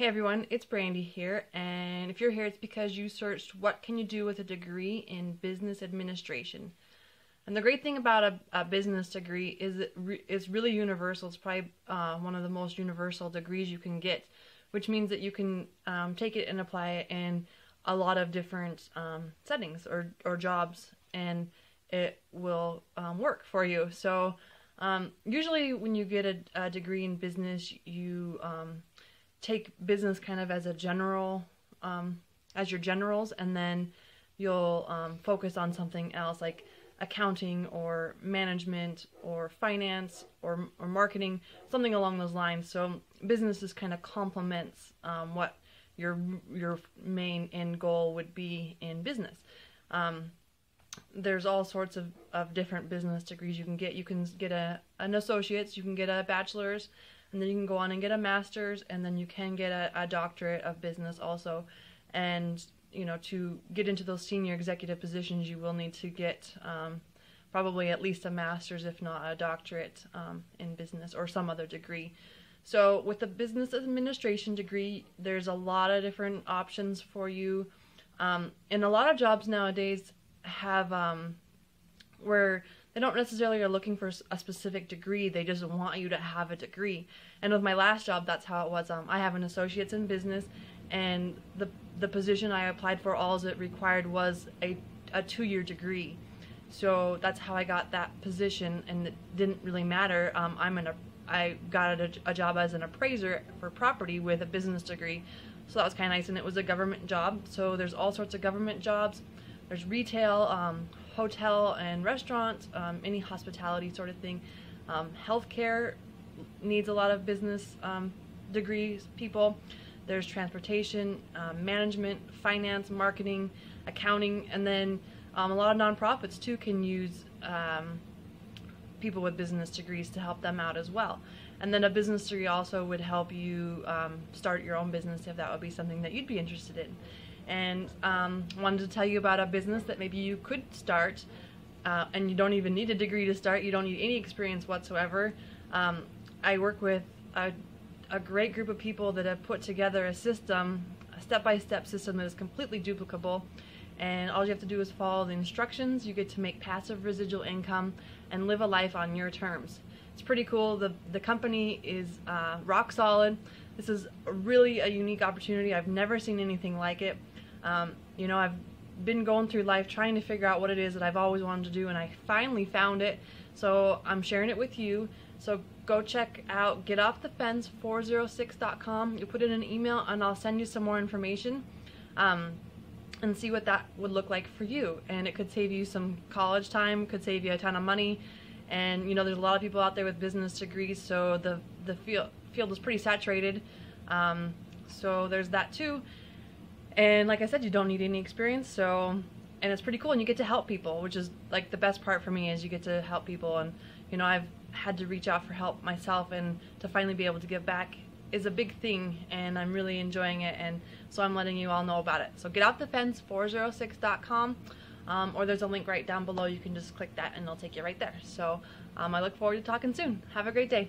Hey everyone, it's Brandy here, and if you're here, it's because you searched what can you do with a degree in business administration. And the great thing about a, a business degree is it re- it's really universal. It's probably uh, one of the most universal degrees you can get, which means that you can um, take it and apply it in a lot of different um, settings or, or jobs, and it will um, work for you. So um, usually when you get a, a, degree in business, you um, take business kind of as a general, um, as your generals, and then you'll um, focus on something else like accounting or management or finance or, or marketing, something along those lines. So business is kind of complements um, what your your main end goal would be in business. Um, there's all sorts of, of different business degrees you can get. You can get a an associate's, you can get a bachelor's, and then you can go on and get a master's, and then you can get a, a doctorate of business also. And you know, to get into those senior executive positions, you will need to get um, probably at least a master's, if not a doctorate um, in business or some other degree. So, with the business administration degree, there's a lot of different options for you. Um, and a lot of jobs nowadays have um, where they don't necessarily are looking for a specific degree they just want you to have a degree. And with my last job that's how it was um, i have an associate's in business and the the position i applied for all it required was a, a two-year degree. So that's how i got that position and it didn't really matter um, i'm an i got a, a job as an appraiser for property with a business degree. So that was kind of nice and it was a government job so there's all sorts of government jobs. There's retail, um, hotel and restaurant, um, any hospitality sort of thing. Um, healthcare needs a lot of business um, degrees people. There's transportation, um, management, finance, marketing, accounting, and then um, a lot of nonprofits too can use um, people with business degrees to help them out as well. And then a business degree also would help you start your own business if that would be something that you'd be interested in and um, wanted to tell you about a business that maybe you could start uh, and you don't even need a degree to start. You don't need any experience whatsoever. Um, i work with a, a, great group of people that have put together a system a step-by-step system that is completely duplicable. And all you have to do is follow the instructions. You get to make passive residual income and live a life on your terms. It's pretty cool. The the company is uh, rock solid this is really a unique opportunity i've never seen anything like it um, you know, I've been going through life trying to figure out what it is that I've always wanted to do, and I finally found it. So I'm sharing it with you. So go check out getoffthefence406.com. You put in an email, and I'll send you some more information. Um, and see what that would look like for you. And it could save you some college time, could save you a ton of money. And you know, there's a lot of people out there with business degrees, so the the field field is pretty saturated. Um, so there's that too. And like I said, you don't need any experience, so and it's pretty cool and you get to help people, which is like the best part for me is you get to help people and you know, I've had to reach out for help myself and to finally be able to give back is a big thing and I'm really enjoying it and so I'm letting you all know about it. So getoffthefence406.com um, or there's a link right down below. You can just click that and it'll take you right there. So um, I look forward to talking soon. Have a great day.